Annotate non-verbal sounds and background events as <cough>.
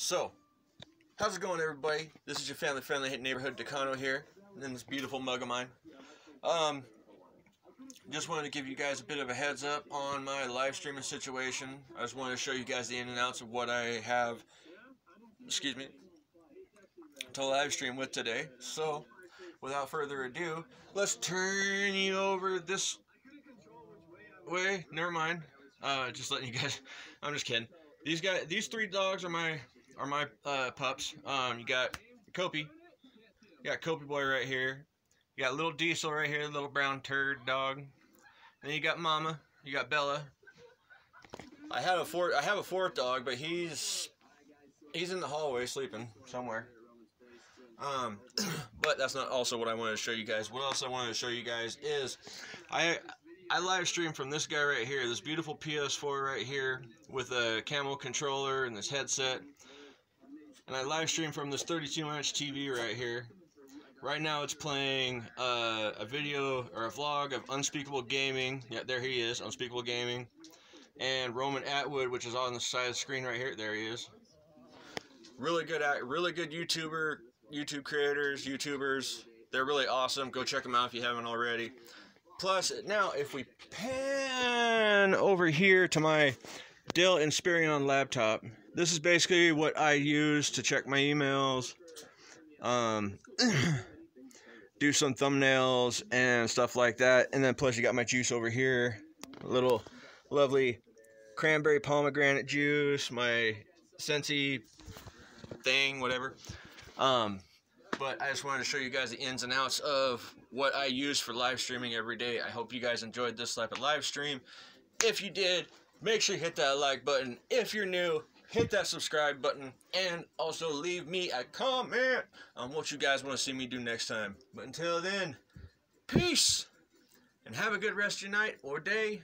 So, how's it going, everybody? This is your family-friendly neighborhood DcanO here, in this beautiful mug of mine. Um, just wanted to give you guys a bit of a heads up on my live streaming situation. I just wanted to show you guys the in and outs of what I have, excuse me, to live stream with today. So, without further ado, let's turn you over this way. Never mind. Uh, just letting you guys. <laughs> I'm just kidding. These guys, these three dogs are my are my uh, pups. Um, you got Kopi. You got Kopi boy right here. You got little Diesel right here, little brown turd dog. Then you got Mama. You got Bella. I have a fourth. I have a fourth dog, but he's he's in the hallway sleeping somewhere. Um, <clears throat> but that's not also what I wanted to show you guys. What else I wanted to show you guys is I I live stream from this guy right here, this beautiful PS4 right here with a camel controller and this headset. And I live stream from this 32 inch TV right here. Right now it's playing uh, a video or a vlog of Unspeakable Gaming. Yeah, there he is, Unspeakable Gaming. And Roman Atwood, which is on the side of the screen right here. There he is. Really good, at, really good YouTuber, YouTube creators, YouTubers. They're really awesome. Go check them out if you haven't already. Plus, now if we pan over here to my Dell Inspiron laptop, this is basically what I use to check my emails, um, <clears throat> do some thumbnails and stuff like that. And then plus you got my juice over here, a little lovely cranberry pomegranate juice, my Scentsy thing, whatever. Um, but I just wanted to show you guys the ins and outs of what I use for live streaming every day. I hope you guys enjoyed this type of live stream. If you did, make sure you hit that like button. If you're new, hit that subscribe button and also leave me a comment on what you guys want to see me do next time. But until then, peace and have a good rest of your night or day